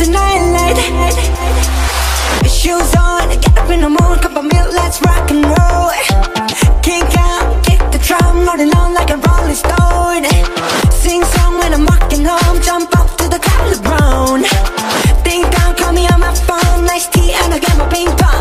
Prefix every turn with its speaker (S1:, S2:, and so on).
S1: the nightlight. Shoes on, get up in the mood, cup of milk, let's rock and roll. Kick out, kick the drum, rolling on like a rolling stone. Sing song when I'm walking home, jump up to the club, LeBron Ding dong, call me on my phone, nice tea and I'll get my ping pong.